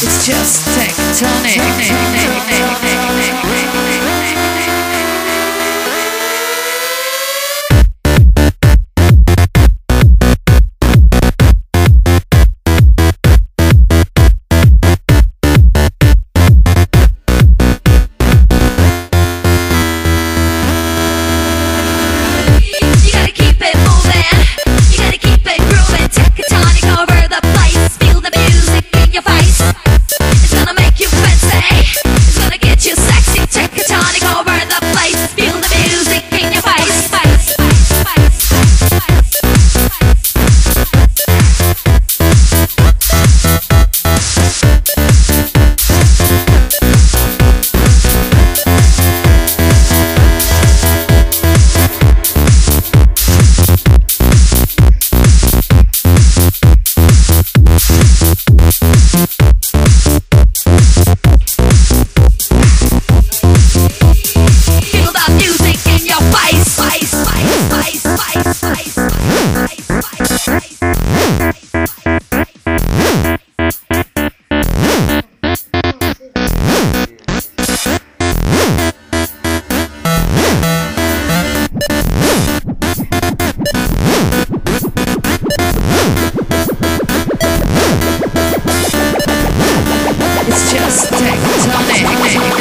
It's just tectonic. tectonic. Sonic.